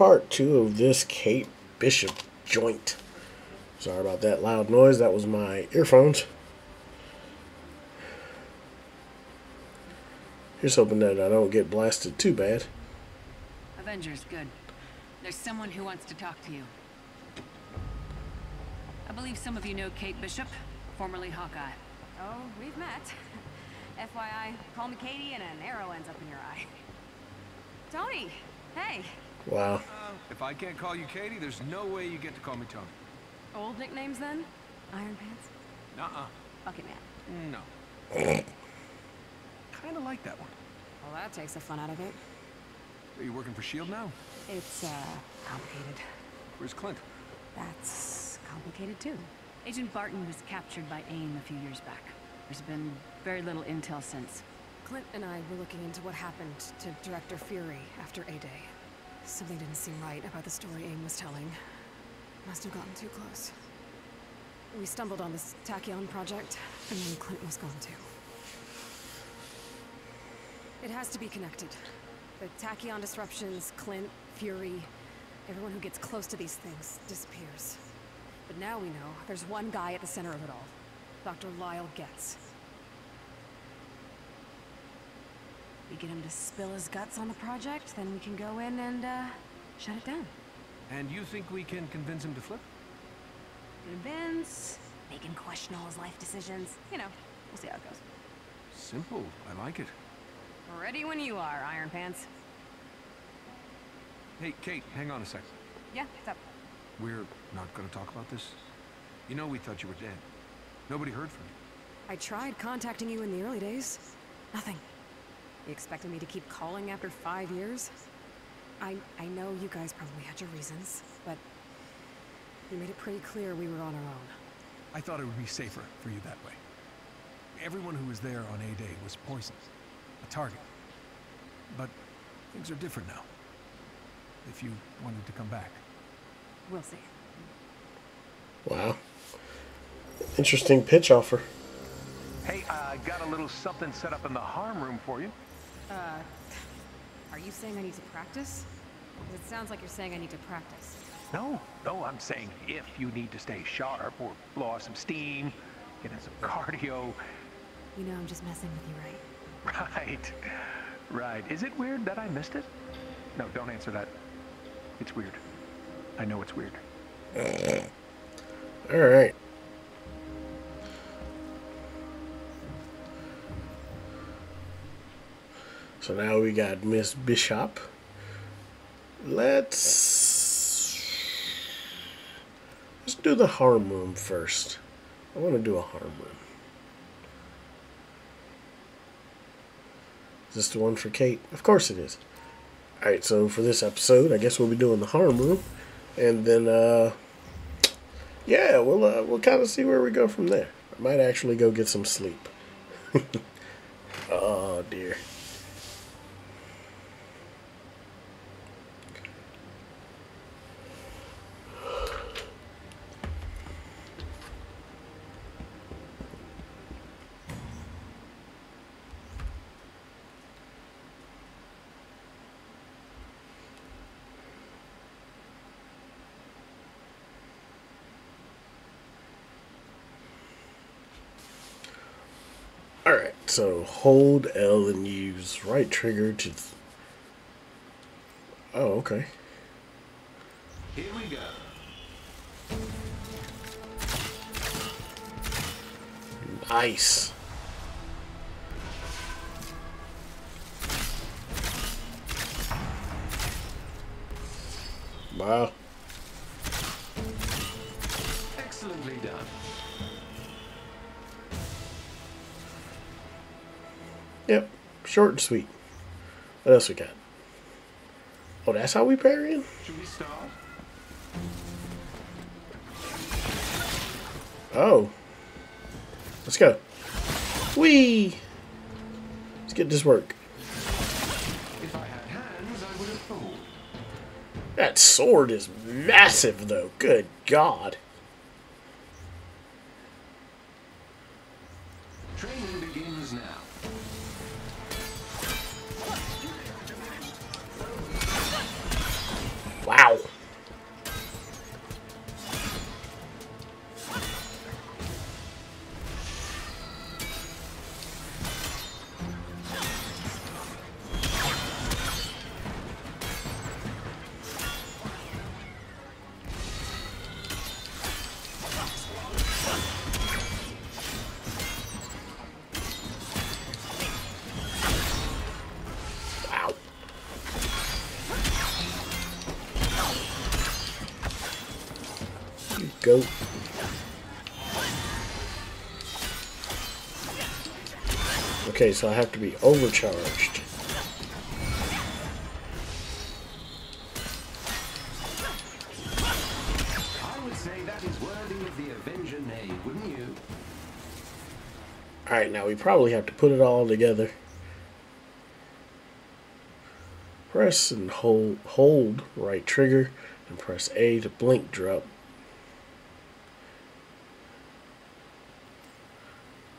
Alright, part two of this Kate Bishop joint. Sorry about that loud noise. That was my earphones. Here's hoping that I don't get blasted too bad. Avengers, good. There's someone who wants to talk to you. I believe some of you know Kate Bishop, formerly Hawkeye. Oh, we've met. FYI, call me Katie and an arrow ends up in your eye. Tony! Hey! Wow. Uh, if I can't call you Katie, there's no way you get to call me Tony. Old nicknames then? Iron Pants? Nuh-uh. Bucket Man. No. Kinda like that one. Well, that takes the fun out of it. Are you working for S.H.I.E.L.D. now? It's, uh, complicated. Where's Clint? That's complicated too. Agent Barton was captured by AIM a few years back. There's been very little intel since. Clint and I were looking into what happened to Director Fury after A-Day. Something didn't seem right about the story AIM was telling. Must have gotten too close. We stumbled on this Tachyon project, and then Clint was gone too. It has to be connected. The Tachyon disruptions, Clint, Fury, everyone who gets close to these things disappears. But now we know there's one guy at the center of it all. Dr. Lyle Getz. We get him to spill his guts on the project, then we can go in and, uh, shut it down. And you think we can convince him to flip? Convince, make him question all his life decisions. You know, we'll see how it goes. Simple. I like it. Ready when you are, Iron Pants. Hey, Kate, hang on a sec. Yeah, what's up? We're not gonna talk about this. You know we thought you were dead. Nobody heard from you. I tried contacting you in the early days. Nothing. You expected me to keep calling after five years? I, I know you guys probably had your reasons, but you made it pretty clear we were on our own. I thought it would be safer for you that way. Everyone who was there on A-Day was poisoned. A target. But things are different now. If you wanted to come back. We'll see. Wow. Interesting pitch offer. Hey, I got a little something set up in the harm room for you. Uh, are you saying I need to practice? Because it sounds like you're saying I need to practice. No, no, I'm saying if you need to stay sharp or blow off some steam, get in some cardio. You know I'm just messing with you, right? Right, right. Is it weird that I missed it? No, don't answer that. It's weird. I know it's weird. Alright. So now we got Miss Bishop. Let's let's do the harm room first. I want to do a harm room. Is this the one for Kate? Of course it is. Alright, so for this episode, I guess we'll be doing the harm room. And then uh yeah, we'll uh, we'll kind of see where we go from there. I might actually go get some sleep. oh dear. Alright, so hold L and use right trigger to. Th- oh, okay. Here we go. Nice. Wow. Yep. Short and sweet. What else we got? Oh, that's how we parry him? Should we start? Oh. Let's go. Whee! Let's get this work. If I had hands, I would have pulled. That sword is massive, though. Good God. Go. Okay, so I have to be overcharged. I would say that is worthy of the Avenger name, wouldn't you? Alright, now we probably have to put it all together. Press and hold, hold right trigger and press A to blink drop.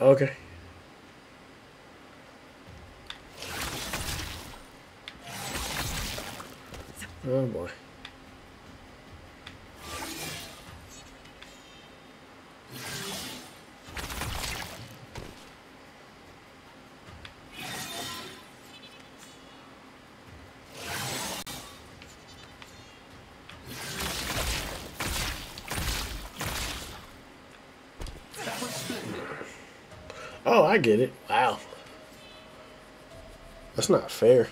Okay. Oh boy. Oh, I get it. Wow. That's not fair.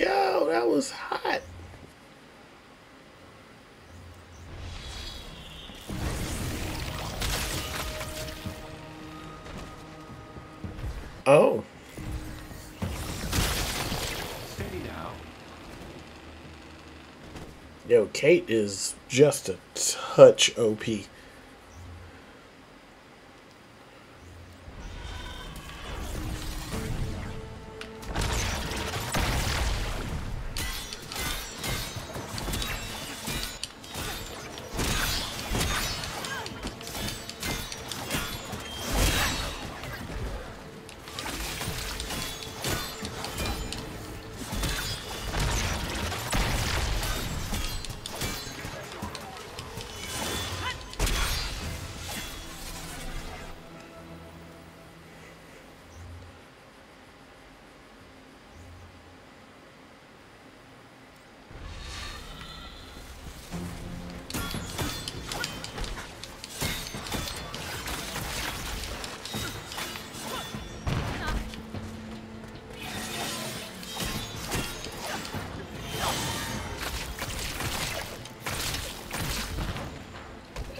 Yo, that was hot. Oh, yo, Kate is just a touch OP.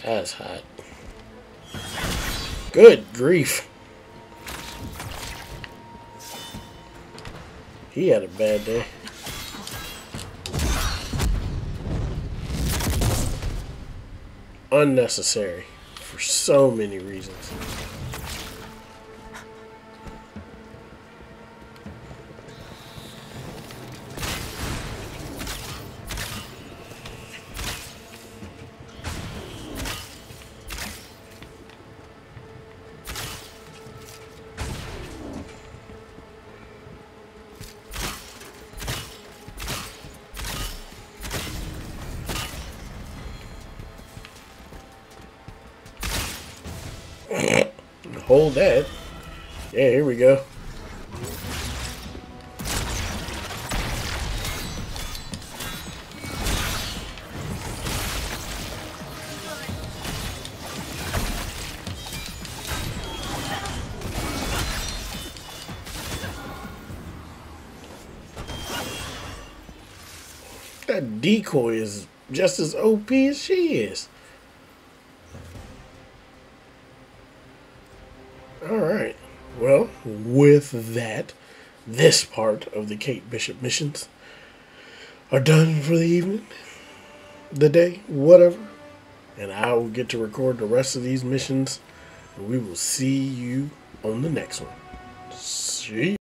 That's hot. Good grief. He had a bad day. Unnecessary for so many reasons. Hold that. Yeah, here we go. That decoy is just as OP as she is. Alright. Well, with that, this part of the Kate Bishop missions are done for the evening, the day, whatever. And I will get to record the rest of these missions. And we will see you on the next one. See ya.